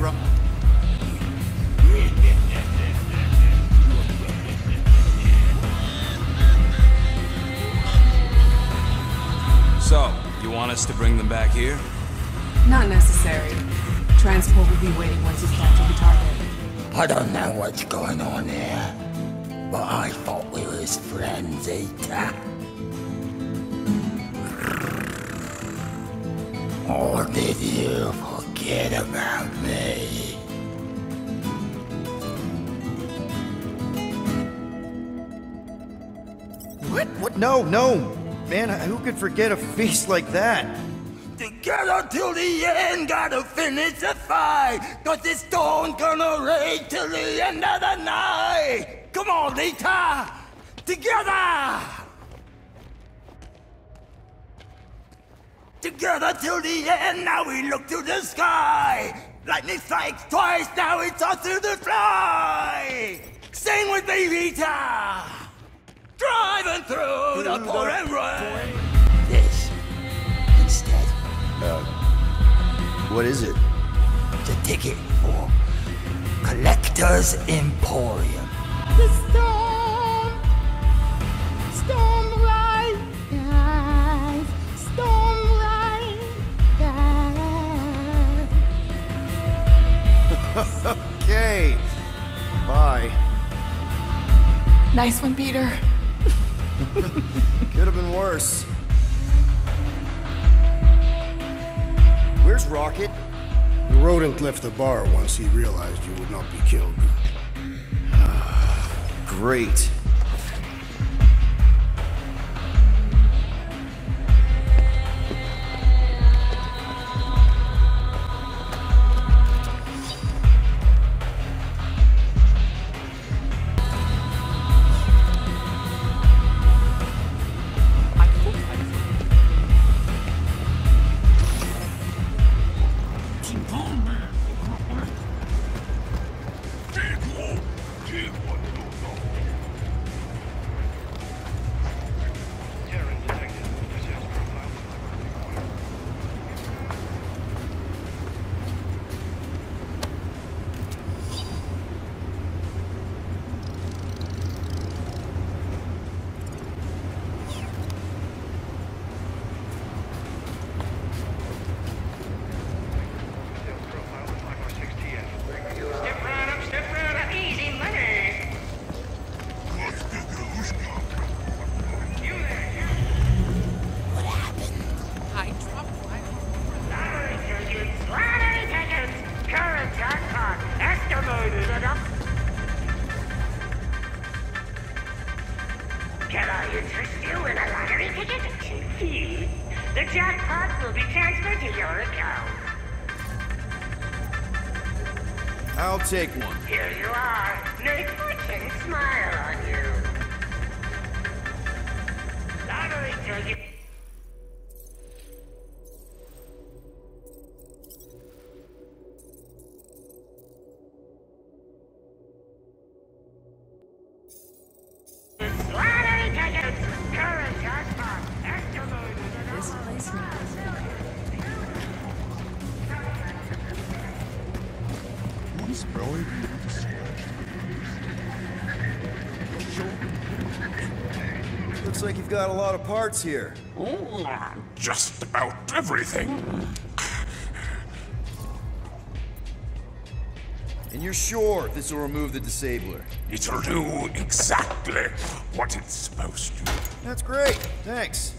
that a yes, I'm okay, grum? So, you want us to bring them back here? Not necessary. Transport will be waiting once you capture the target. I don't know what's going on here, but I thought we was friends, Eater. Or did you forget about me? What? What? No, no. Man, who could forget a feast like that? Together till the end, gotta finish the fight. Cause this storm gonna rage till the end of the night. Come on, Lita! Together! Together till the end, now we look to the sky. Lightning strikes twice, now it's on through the fly. Sing with me, Rita! Driving through the pouring rain. This, instead, What is it? the ticket for Collector's Emporium. The storm, Okay. Bye. Nice one, Peter. Could have been worse. Where's Rocket? The rodent left the bar once he realized you would not be killed. Ah, great. Jackpot will be transferred to your account. I'll take one. Here you are. May fortune smile on you. Lottery ticket. Lottery tickets. Current jackpot. Estimated This place Looks like you've got a lot of parts here. Just about everything. And you're sure this will remove the disabler? It'll do exactly what it's supposed to. That's great. Thanks.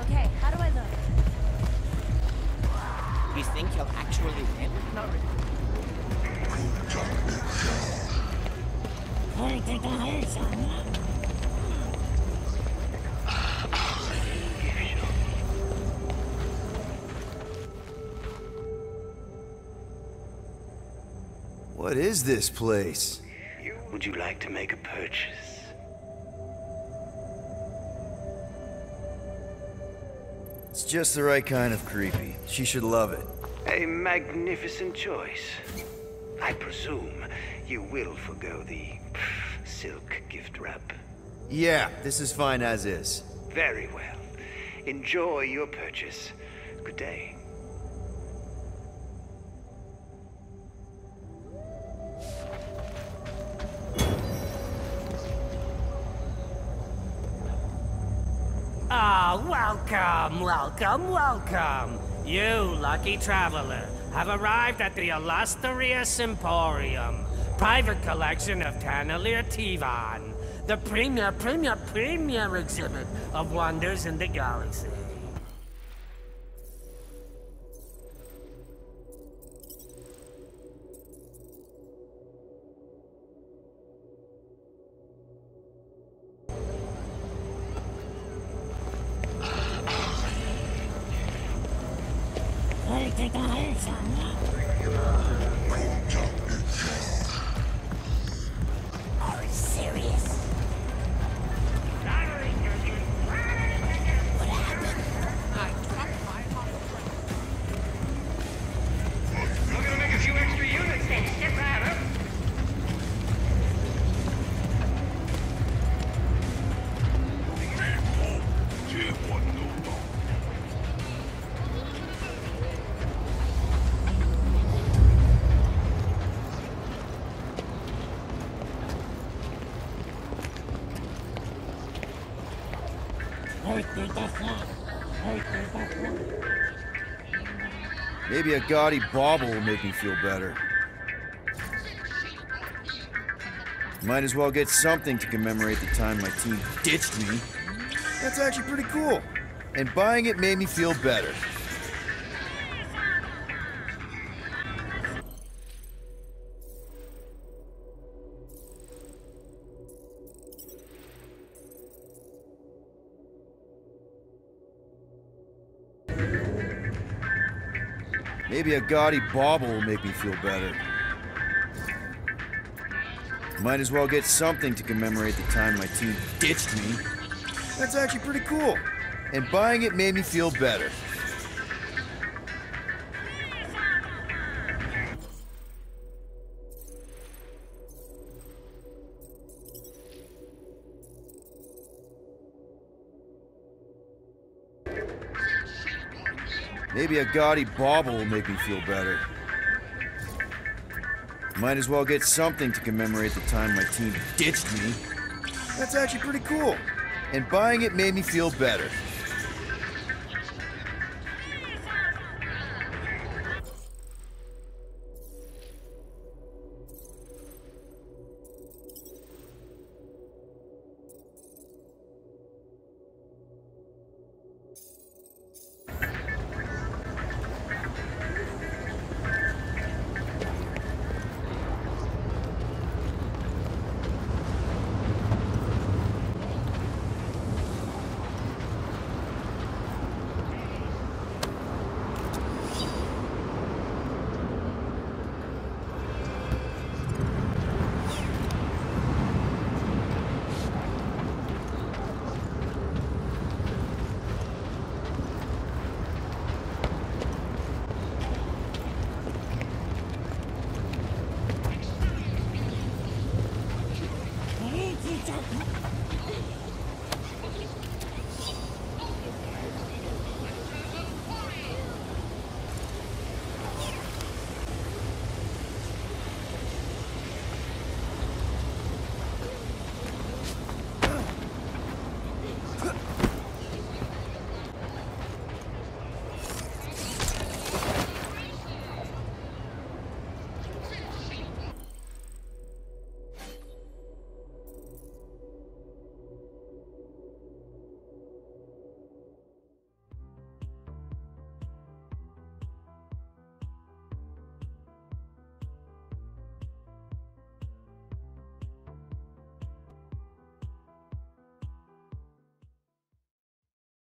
Okay, how do I look? You think he'll actually win? Not really. What is this place? Would you like to make a purchase? It's just the right kind of creepy. She should love it. A magnificent choice. I presume you will forgo the silk gift wrap. Yeah, this is fine as is. Very well. Enjoy your purchase. Good day. Welcome, welcome, welcome. You, lucky traveler, have arrived at the Illustrious Emporium, private collection of Taneleer Tivan, the premier, premier, premier exhibit of wonders in the galaxy. 这个还呢 Maybe a gaudy bauble will make me feel better. Might as well get something to commemorate the time my team ditched me. That's actually pretty cool. And buying it made me feel better. Maybe a gaudy bauble will make me feel better. Might as well get something to commemorate the time my team ditched me. That's actually pretty cool. And buying it made me feel better. Maybe a gaudy bauble will make me feel better. Might as well get something to commemorate the time my team ditched me. That's actually pretty cool. And buying it made me feel better.